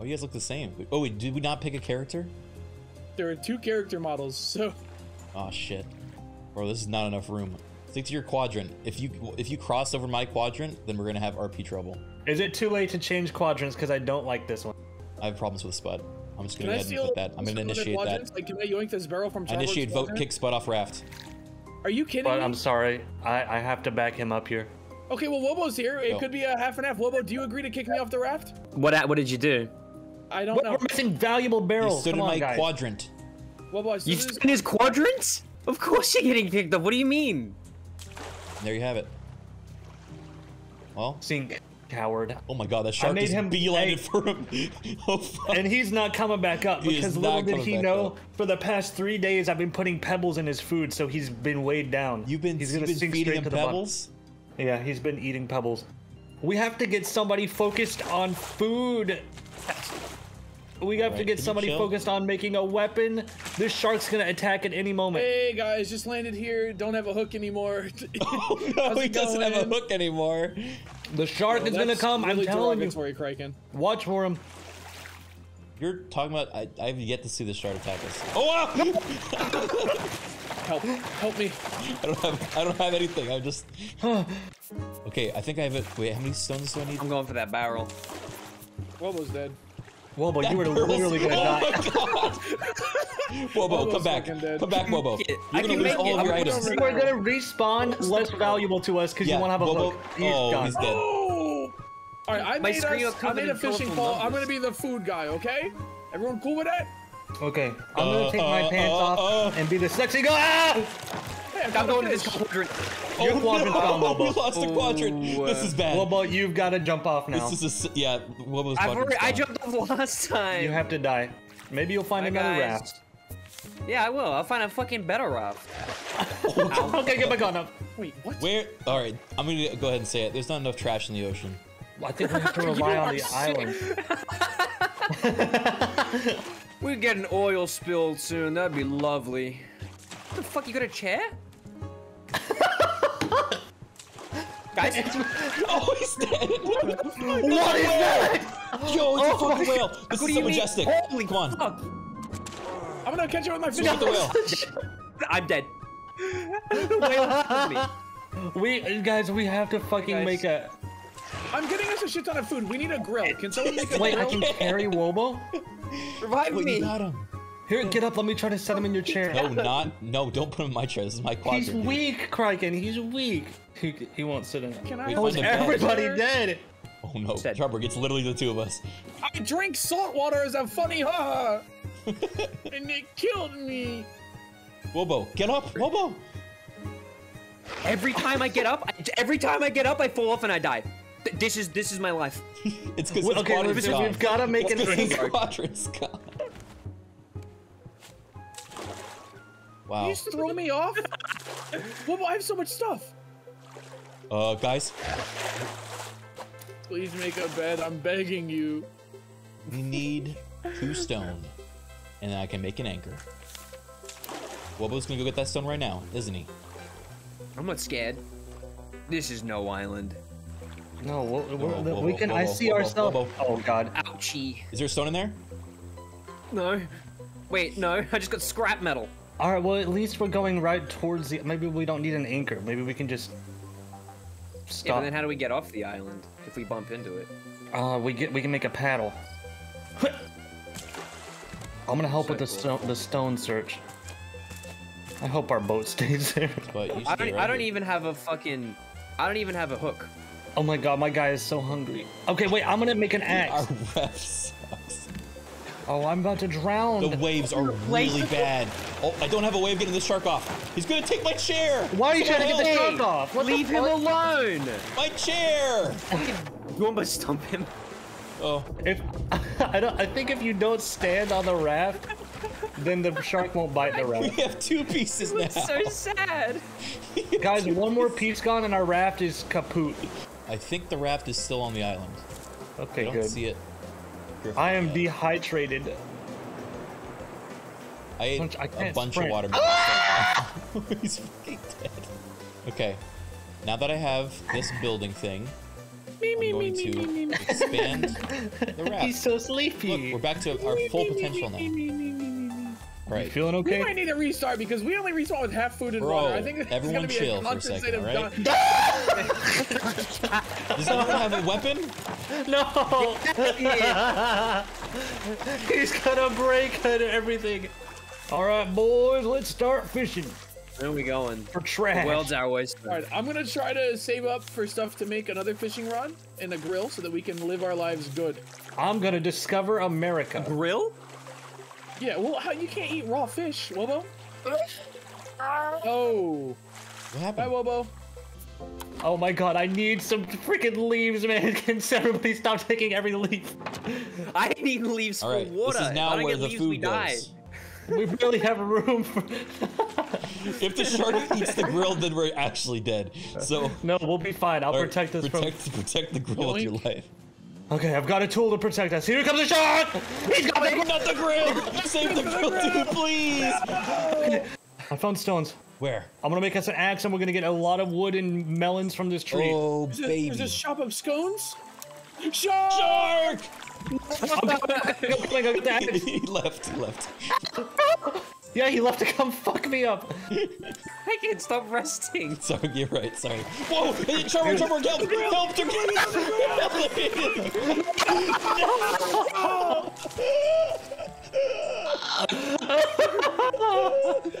Oh, you guys look the same. Oh, wait, did we not pick a character? There are two character models, so Oh shit, bro, this is not enough room. Stick to your quadrant. If you if you cross over my quadrant, then we're gonna have RP trouble. Is it too late to change quadrants? Because I don't like this one. I have problems with Spud. I'm just gonna I go ahead and put that. I'm gonna initiate that. Like, can I yoink this barrel from I Charlotte's initiate vote kick Spud off raft. Are you kidding But me? I'm sorry, I, I have to back him up here. Okay, well, Wobo's here. It Go. could be a half and half. Wobo, do you agree to kick me off the raft? What what did you do? I don't But know. we're missing valuable barrels. You barrels. stood Come in on, my guys. quadrant. Wobo, I You stood stood in his quadrant? Of course you're getting picked up. What do you mean? There you have it. Well, Sink, coward. oh my god, that shark made just him- beelined hey. for him. oh fuck. And he's not coming back up because little did he know, up. for the past three days I've been putting pebbles in his food, so he's been weighed down. You've been, he's you've gonna been sink feeding straight him to the bottom. pebbles? Yeah, he's been eating pebbles. We have to get somebody focused on food. We have to get somebody focused on making a weapon. This shark's gonna attack at any moment. Hey guys, just landed here. Don't have a hook anymore. Oh no, he doesn't have a hook anymore. The shark is gonna come. Really I'm telling you. derogatory, Criken. Watch for him. You're talking about. I, I have yet to see the shark attack us. Oh wow! Help, help me. I don't have. I don't have anything. I'm just. okay, I think I have it. Wait, how many stones do I need? I'm going for that barrel. Wobo's dead. Whoa, but That you were barrel's- literally gonna oh die. my god! Wobo, Wobo's come back. dead. Come back, Wobo. It- You're I gonna lose all it. of your I'm items. gonna- You are gonna respawn less valuable to us because Yeah, you won't have a Wobo- hook. He's oh, gone. he's dead. Oh! All right, I My made, screen us, I made a fishing pole. I'm gonna be the food guy, okay? Everyone cool with that? Okay, I'm gonna Uh, take my uh, pants uh, off uh. and be the sexy guy. Hey, I'm going to this fish. quadrant. Your oh, quadrant's gone, no, we lost a quadrant. Oh, this is uh, bad. Wobo, you've got to jump off now. This is a yeah. Wobo's I've already, I jumped off last time. You have to die. Maybe you'll find Bye, another guys. raft. Yeah, I will. I'll find a fucking better raft. okay, get back on up. Wait, what? Where? All right, I'm gonna go ahead and say it. There's not enough trash in the ocean. I think we have to rely on the island. We get an oil spill soon. That'd be lovely. What the fuck? You got a chair? Guys, Oh, he's dead. what is that? Yo, it's a oh fucking whale. This what is so you mean? majestic. Holy Come on, fuck. I'm gonna catch it with my fish. look the whale. I'm dead. the whale me. We guys, we have to fucking Guys. make a. I'm getting us a shit ton of food. We need a grill. Can someone make a Wait, I grill? can carry Wobo. Revive Wait, me. you got him. Here, get up. Let me try to set him in your chair. No, not. No, don't put him in my chair. This is my quadrant. He's dude. weak, Criken. He's weak. He, he won't sit in it. Can I Wait, have find a a bed. Everybody chair? dead. Oh no, Said- Trevor, it's literally the two of us. I drink salt water as a funny ha -ha. and it killed me. Wobo, get up, Wobo. Every time I get up, I, every time I get up, I fall off and I die. Th- This is this is my life. It's because Well, his okay, quadrant's listen, we've gotta make It's an 'cause his anchor. quadrant's gone. Wow. You just throw me off? well, I have so much stuff. Uh, guys, Please make a bed. I'm begging you. we need two stone, and then I can make an anchor. Wobo's gonna go get that stone right now, isn't he? I'm not scared. This is no island. No, we're, we're, Whoa, whoa, we whoa, can. whoa, I see whoa, whoa, ourselves. whoa. Oh God. Ouchie. Is there a stone in there? No. Wait, no. I just got scrap metal. All right. Well, at least we're going right towards the. Maybe we don't need an anchor. Maybe we can just Yeah, but then how do we get off the island if we bump into it? uh, we get. We can make a paddle. I'm gonna help with the So stone. The stone search. I hope our boat stays there. But you I don't. right I don't here. even have a fucking. I don't even have a hook. Oh my God, my guy is so hungry. Okay, wait. I'm gonna make an axe. Our axe. ref sucks. Oh, I'm about to drown. The waves are really bad. Oh, I don't have a way of getting this shark off. He's gonna take my chair. Why are you trying to get the shark off? What Leave him alone. My chair. You almost stump him. Oh, If I don't, I think if you don't stand on the raft, then the shark won't bite the raft. we raft. have two pieces now. It's so sad. Guys, one more piece gone and our raft is kaput. I think the raft is still on the island. I Okay, don't good. see it. I am dehydrated. I ate Bunch- I a bunch sprint. of water. He's fucking dead. Okay. Now that I have this building thing, I'm going to expand the raft. He's so Look, sleepy. we're back to our full potential now. All right. Feeling okay? We okay? might need to restart because we only respawn with half food and Bro, water. I think it's everyone gonna be chill a for a second, state of alright? done. Does anyone have a weapon? No! He's gonna break everything. All right, boys, let's start fishing Where are we going? for trash. The world's our oyster. All right, I'm gonna try to save up for stuff to make another fishing rod and a grill so that we can live our lives good. I'm gonna discover America. A Grill? Yeah, well, how you can't eat raw fish, Wobo? Oh, What bye, happened? Wobo. Oh my god, I need some freaking leaves, man. Can everybody stop taking every leaf? I need leaves All for right, water. this is I now don't where get the leaves, we food die. Goes. We barely have a room for. If the shark eats the grill, then we're actually dead. So No, we'll be fine. I'll protect us protect, protect the grill with your life. Okay, I've got a tool to protect us. Here comes the shark! He's got me! Not the grill! Save the grill, dude, please! I found stones. Where? I'm gonna make us an axe, and we're gonna get a lot of wood and melons from this tree. Oh, Is this, baby. is this shop of scones? Shark! Shark! I'm coming, I'm coming, I got the axe. he left, he left. Yeah, he left to come fuck me up. I can't stop resting. Sorry, you're right, sorry. Whoa! Hey, Trevor, Trevor, help! Help!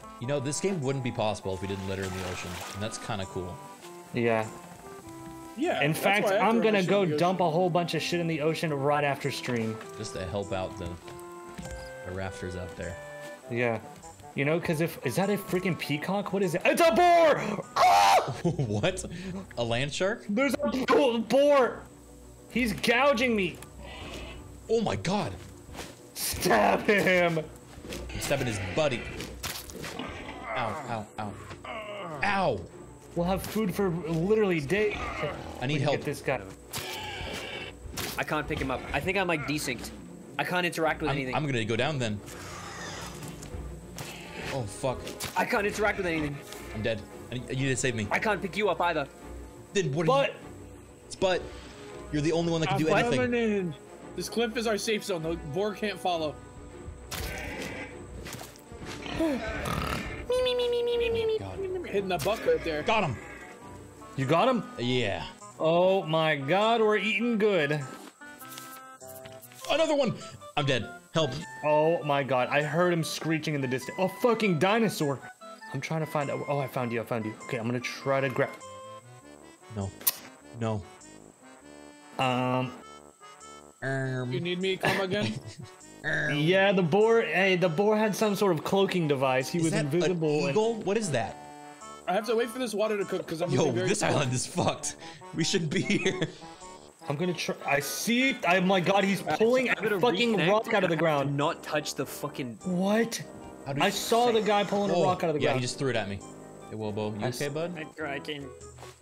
You know, this game wouldn't be possible if we didn't litter in the ocean, and that's kind of cool. Yeah. Yeah. In fact, I I'm gonna go dump a whole bunch of shit in the ocean right after stream. Just to help out the, the rafters out there. Yeah. You know, because if is that a freaking peacock? What is it? It's a boar! Ah! what? A land shark? There's a boar! He's gouging me! Oh my god! Stab him! I'm stabbing his buddy. Ow, ow, ow. Ow! We'll have food for literally days. I need Get help. this guy. I can't pick him up. I think I'm like desynced. I can't interact with I'm, anything. I'm gonna go down then. Oh fuck. I can't interact with anything. I'm dead. I need, you need to save me. I can't pick you up either. Then what But are you? But you're the only one that can I'm do anything. coming in. This cliff is our safe zone. The boar can't follow. God. Hitting the buck right there. Got him. you got him? Yeah. Oh my god, we're eating good. Another one. I'm dead. Help. Oh my god, I heard him screeching in the distance. A fucking dinosaur! I'm trying to find out. Oh, I found you, I found you. Okay, I'm gonna try to grab. No. No. Um, Um. You need me to come again? yeah, the boar. Hey, the boar had some sort of cloaking device. He Is was that invisible. An and- eagle? What is that? I have to wait for this water to cook because I'm Yo, very this slow. island is fucked. We shouldn't be here. I'm gonna try. I see. Oh my god, he's pulling a I'm gonna fucking rock out of the and ground. Not touch the fucking. What? How do I saw the guy pulling a rock out of the yeah, ground. Yeah, he just threw it at me. Hey, Wilbo, you I okay, s- bud? Criken.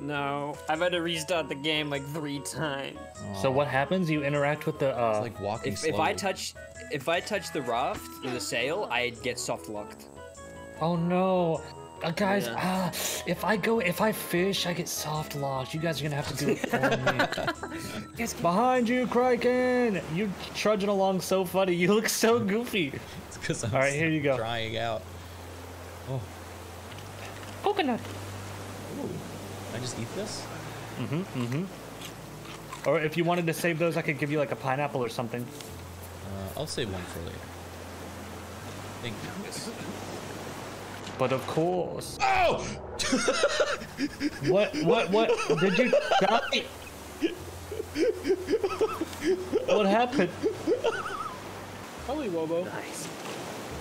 No, I've had to restart the game like three times. So what happens? You interact with the. Uh, It's like walking If, slowly. if I touch, if I touch the raft or the sail, I get soft locked. oh no. Uh, guys, Yeah. ah, if I go, if I fish, I get soft locked. You guys are gonna have to do it for me. it's Behind you, Criken! You're trudging along so funny. You look so goofy. It's 'cause I'm All right, here you go. Trying out. Oh, Coconut. can I just eat this? Mm-hmm. Mm-hmm. Or if you wanted to save those, I could give you like a pineapple or something. Uh, I'll save one for later. Thank you. But of course. Oh! What? What? What? Did you die? what happened? Holy Wobo. Nice.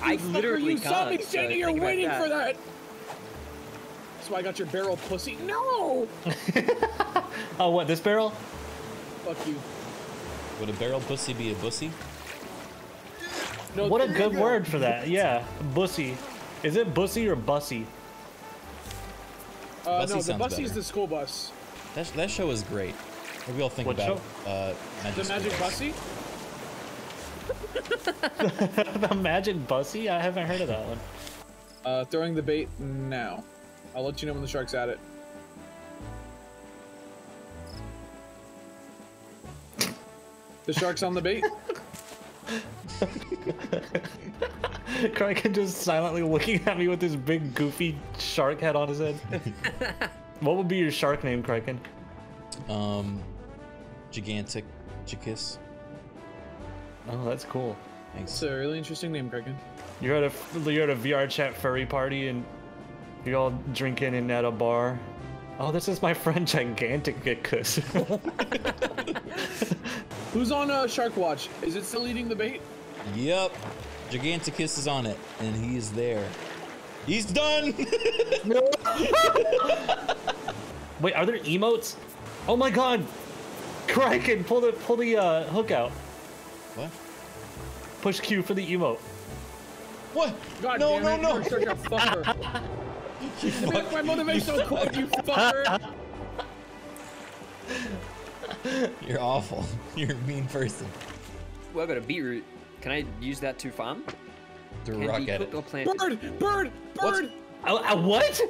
I Fucker, literally you saw me can't. so standing here waiting that. for that. That's why I got your barrel, pussy. No! Oh, what? This barrel? Fuck you. Would a barrel pussy be a bussy? No, What a good go. word for that. Yeah, bussy. Is it bussy or bussy? Uh, Bussy no, the sounds bussy's better. the school bus. That, that show is great. What do we all think What about uh, Magic The magic Bus? bussy? the magic bussy? I haven't heard of that one. Uh, throwing the bait now. I'll let you know when the shark's at it. The shark's on the bait. Criken just silently looking at me with this big goofy shark head on his head. what would be your shark name, Criken? Um, gigantic chickiss. Oh, that's cool. Thanks. It's a really interesting name, Criken. You're at a you're at a VR chat furry party and you're all drinking and at a bar. Oh, this is my friend Giganticus. Who's on uh, Shark Watch? Is it still eating the bait? Yep. Giganticus is on it, and he is there. He's done! Wait, are there emotes? Oh my god! Criken, pull the pull the uh, hook out. what? Push Q for the emote. What? God no, damn no, it, no! You're such a fucker. you make my motivational quote, you fucker. You're awful. You're a mean person. Well, I got a beetroot. Can I use that to farm? Throw a rock at it. or planted? Bird, bird, bird. Uh, uh, what?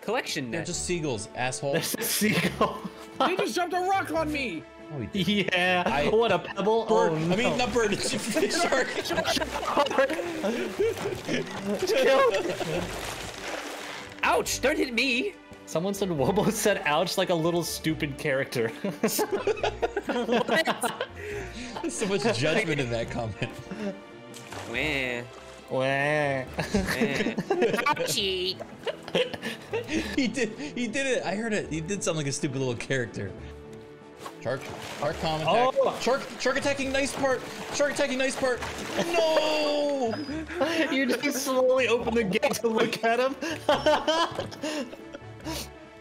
Collection They're just seagulls, asshole. That's a seagull. They just jumped a rock on me. Oh, yeah. I- what a pebble. Bird. Oh, I mean, not bird. It's a shark. Ouch! Don't hit me. Someone said Wobo said ouch like a little stupid character. There's so much judgment in that comment. Wah. Wah. eh. He did. He did it. I heard it. He did sound like a stupid little character. Shark. Shark comment. Oh. Shark. Shark attacking. Nice part. Shark attacking. Nice part. No. you just slowly open the gate to look at him.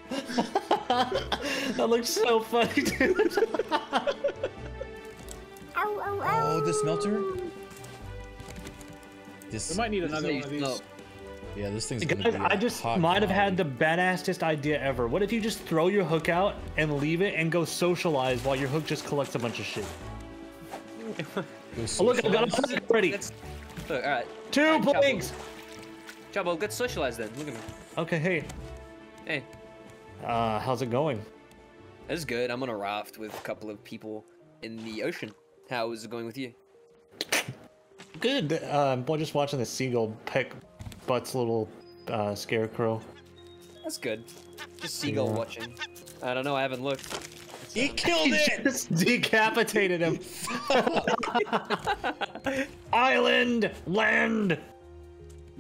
that looks so funny, dude. Oh, oh, oh. oh the smelter. This. We might need another one of these. No. Yeah, this thing's. Guys, gonna be a I just hot might have had the badassest idea ever. What if you just throw your hook out and leave it and go socialize while your hook just collects a bunch of shit? Oh, look, I've got a socialize. plank ready. Let's, look, all right. Two Alright, Chubbo. planks. Chubbo, let's socialize then. Look at me. Okay, hey. Hey, Uh, how's it going? that's good. I'm on a raft with a couple of people in the ocean. How is it going with you? Good. Um, well, just watching the seagull peck Butt's little uh, scarecrow. That's good. Just seagull Yeah. watching. I don't know. I haven't looked. He killed it. Just decapitated him. Island, land.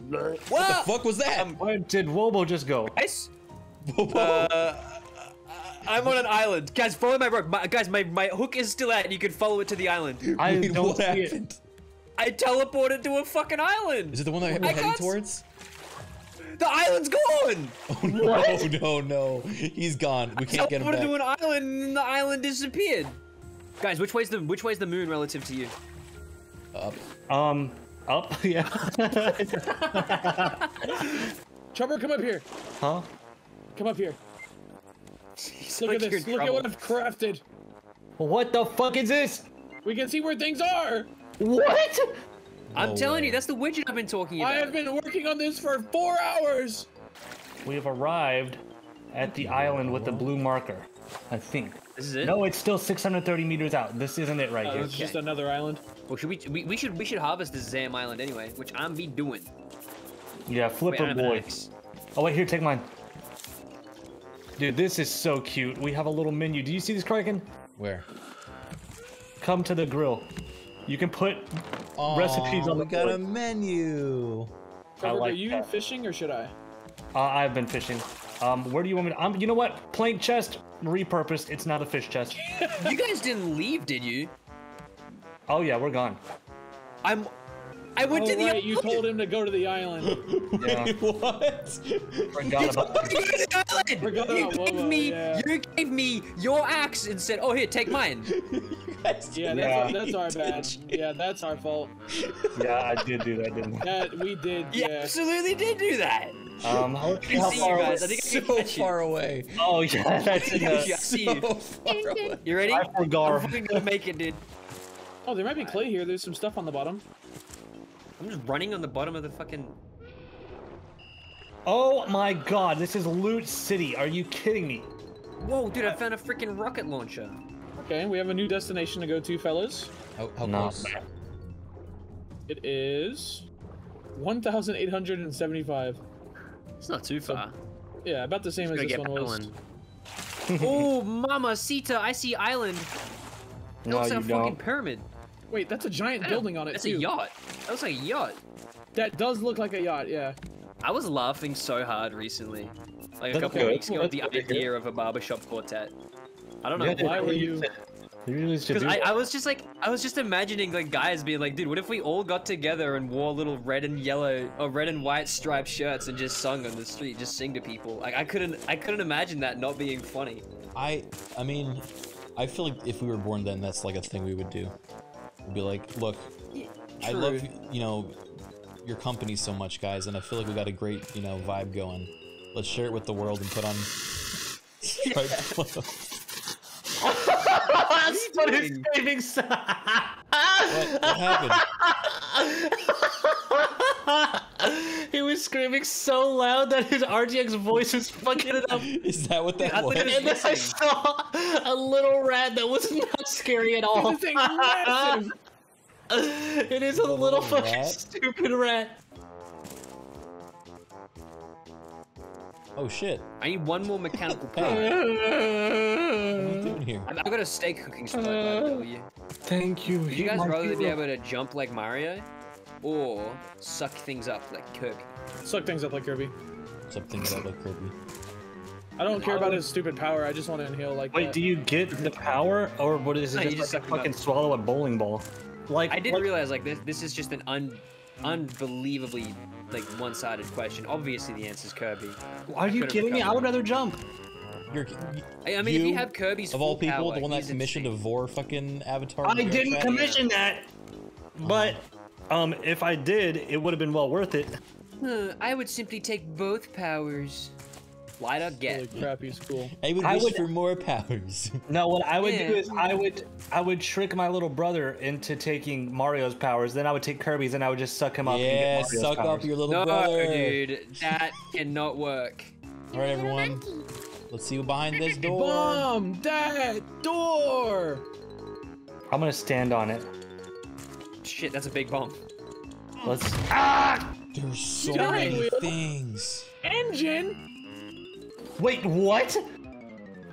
What the fuck was that? Where did Wobo just go? Guys, uh, I'm on an island. Guys, follow my rope. My, guys, my, my hook is still out. You can follow it to the island. I Wait, don't what see it. I teleported to a fucking island. Is it the one that we're I heading towards? The island's gone. Oh no, no, no. He's gone. We can't get him teleported to an island, and the island disappeared. Guys, which way's the which way's the moon relative to you? Up. Um, up, yeah. Chubber, come up here. huh? Come up here. Look like at this. in Look at what. I've crafted. What the fuck is this? We can see where things are. What? I'm No telling way. you, that's the widget I've been talking about. I have been working on this for four hours. We have arrived at the island with the blue marker. I think. This is it. No, it's still 630 meters out. This isn't it right Oh, here. it's just another island. Well, should we, we? We should we should harvest this Zam Island anyway, which I'm be doing. Yeah, Flipper don't have an boy. Oh wait, here, take mine. Dude, this is so cute. We have a little menu. Do you see this, Criken? Where? Come to the grill. You can put recipes on the we got a menu. Trevor, like are you that. fishing or should I? Uh, I've been fishing. Um, where do you want me to? Um, you know what? Plank chest repurposed. It's not a fish chest. You guys didn't leave, did you? Oh yeah, we're gone. I'm. I went Oh, to the right, you told him to go to the island. Yeah, what? forgot about. You went to the island. Forgot You gave Momo, me. yeah. You gave me your axe and said, "Oh, here, take mine." Yeah, that's, Yeah. Our, that's our bad. Yeah, that's our fault. Yeah, I did do that, didn't I? That we did. You Yeah. absolutely did do that. Um, how, I how see you far guys. I away- think I can So catch you. far away. Oh yeah, that's in Yeah, the. See So you. far away. You ready? I I'm gonna make it, dude. Oh, there might be clay here. There's some stuff on the bottom. I'm just running on the bottom of the fucking. Oh my god, this is Loot City. Are you kidding me? Whoa, dude! I found a freaking rocket launcher. Okay, we have a new destination to go to, fellas. How, how No. close? It is 1,875. It's not too far. Yeah, about the same as this get one was. Island. oh, Mama Sita, I see island. It No, looks like a fucking don't. pyramid. Wait, that's a giant building on it That's too. a yacht. That looks like a yacht. That does look like a yacht. Yeah. I was laughing so hard recently, like a couple of good. weeks ago, at the That's good idea of a barbershop quartet. I don't know Yeah, Why were you- you? You really should Because I. I was just like, I was just imagining like guys being like, dude, what if we all got together and wore little red and yellow or red and white striped shirts and just sung on the street, just sing to people? Like I couldn't, I couldn't imagine that not being funny. I I mean, I feel like if we were born then, that's like a thing we would do. We'd be like, look, I love you know your company so much, guys, and I feel like we got a great you know vibe going. Let's share it with the world and put on striped clothes. That's what his doing? screaming sound. What, what happened? he screaming so loud that his RTX voice was fucking it up. Is that what that I thought was? And then I saw a little rat that was not scary at all. This thing massive. it is a little, little fucking rat? stupid rat. Oh shit! I need one more mechanical part. Hey, what are you doing here? I've I've got a steak cooking spot. I'll tell you. Thank you. Would you guys rather be able to jump like Mario, or suck things up like Kirby? Suck things up like Kirby. Something about like Kirby. I don't care about oh. his stupid power. I just want to inhale like Wait, that. do you get the power, or what is No, it? you Just, just like fucking up. swallow a bowling ball. Like I didn't like- realize like this. This is just an un, unbelievably like one-sided question. Obviously, the answer is Kirby. Are you kidding me? I would rather jump. You're, I, I mean, if you have Kirby's of all people, power, the one that he's commissioned a. Vor fucking avatar. I didn't commission that, but oh. Um, if I did, it would have been well worth it. Huh, I would simply take both powers. Light up, Holy get. crap, he's cool. I would I wish would- for more powers. No, what I would Yeah. do is I would I would trick my little brother into taking Mario's powers. Then I would take Kirby's, and I would just suck him up. and yeah, get Mario's suck powers. up your little No, brother. dude, that cannot work. All right, everyone. Let's see what's behind this door. Bomb that door. I'm gonna stand on it. Shit, that's a big bomb. Let's. Ah! There's so Steering many wheel. things. Engine. Wait, what?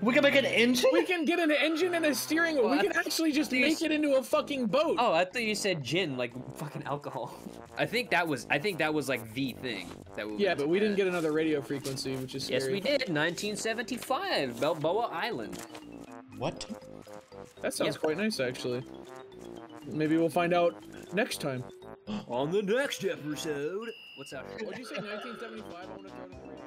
We can make an engine? We can get an engine and a steering wheel. Well, we can actually just make it into a fucking boat. Oh, I thought you said gin, like fucking alcohol. I think that was. I think that was like the thing that we. Yeah, but we didn't get another radio frequency, which is scary. Yes, we did. 1975, Balboa Island. What? That sounds Yep. quite nice, actually. Maybe we'll find out next time. On the next episode. What's that? What'd you say, 1975?